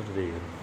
verdadeiro.